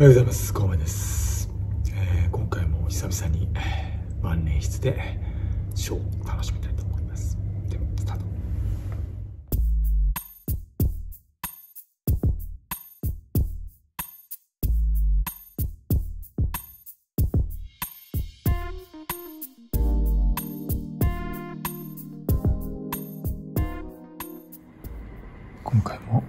おはようございますコウメです、えー今回も久々に万年筆でショーを楽しみたいと思います。ではスタート今回も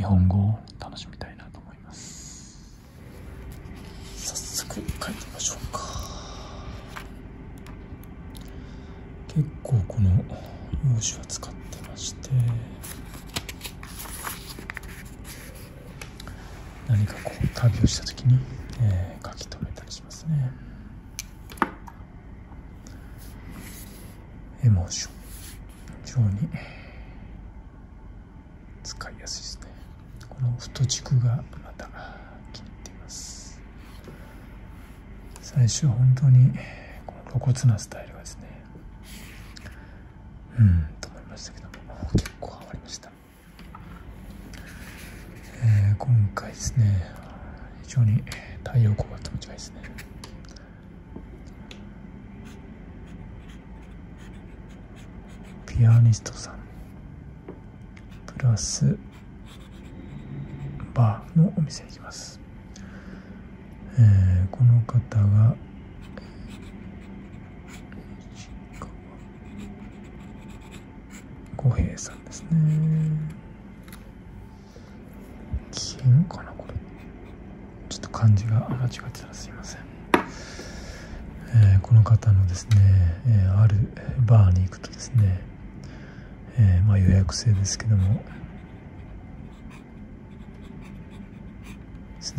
日本語を楽しみたいなと思います。早速書いてみましょうか。結構この用紙は使ってまして何かこう旅をした時に、えー書き留めたりしますね。エモーション。非常に使いやすいですねこの太軸がまた気に入っています。最初本当にこの露骨なスタイルがですねうんと思いましたけども結構ハマりました、えー今回ですね非常に太陽光が気持ちがいいですね。ピアニストさんプラスバーのお店に行きます、えーこの方が五平さんですね。金かなこれ。ちょっと漢字が間違ってたらすいません、えーこの方のですね、えーあるバーに行くとですねえーまあ、予約制ですけども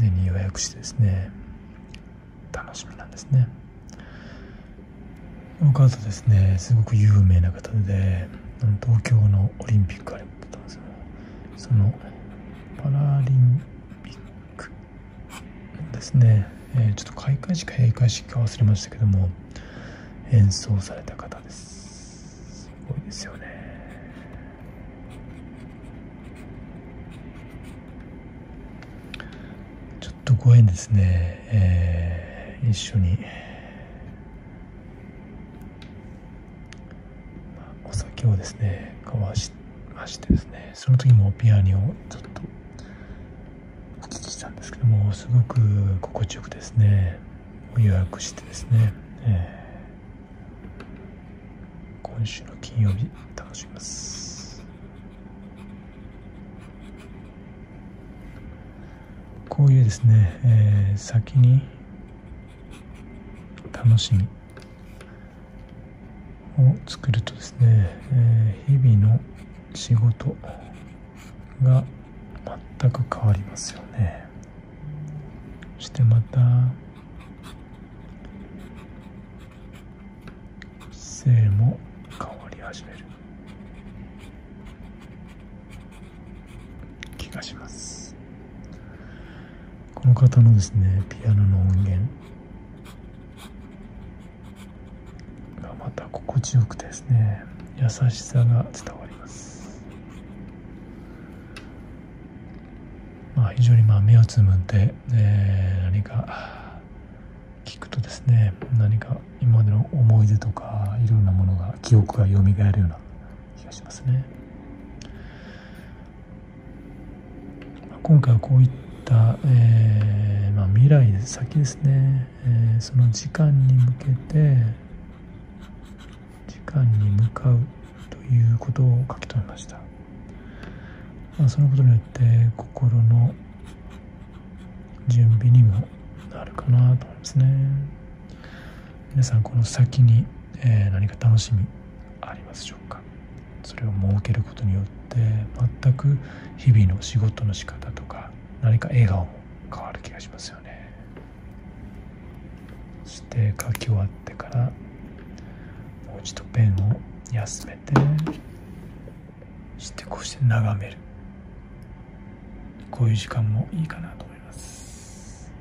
すでに予約してですね楽しみなんですね。この方ですねすごく有名な方で東京のオリンピックあれだったんですよ。そのパラリンピックですね、えーちょっと開会式か閉会式か忘れましたけども、演奏された方です。すごいですよね。ご縁ですね、えー、一緒に、まあ、お酒をですね交わしましてですねその時もピアノをちょっとお聞きしたんですけどもすごく心地よくですね予約してですね、えー今週の金曜日楽しみます。こういうですね、えー、先に楽しみを作るとですね、えー、日々の仕事が全く変わりますよね。そしてまた姿勢も始める気がします。この方のですねピアノの音源。がまた心地よくてですね優しさが伝わります。まあ非常にまあ目をつむって、えー、何か聞くとですね何か今までの思い出とかいろんなものが記憶が蘇るような気がしますね。今回はこういった、たえー、まあ、未来先ですね、えー、その時間に向けて時間に向かうということを書き留めました、まあ、そのことによって心の準備にもなるかなと思いますね。皆さんこの先に、えー、何か楽しみありますでしょうか？それを設けることによって全く日々の仕事の仕方とか何か笑顔も変わる気がしますよね。そして書き終わってからもう一度ペンを休めてそしてこうして眺める。こういう時間もいいかなと思います。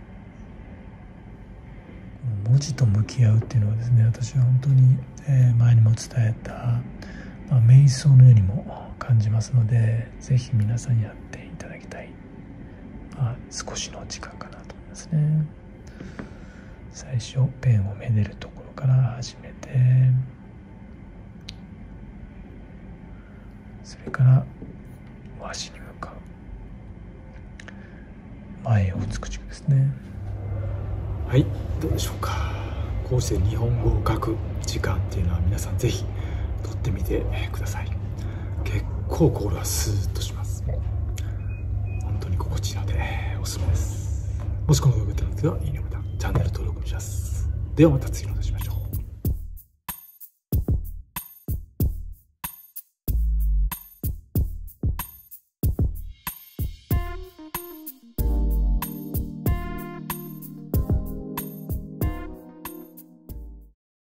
文字と向き合うっていうのはですね私は本当に、え前にも伝えた、まあ、瞑想のようにも感じますので是非皆さんやって、少しの時間かなと思いますね。最初ペンをめでるところから始めてそれから和紙に向かう。前を美しくですね。はいどうでしょうか。こうして日本語を書く時間っていうのは皆さんぜひ取ってみてください。結構心がスーッとします。本当に心地いいので。おすすめです。もしこの動画が良かったらいいねボタンチャンネル登録お願いします。ではまた次の動画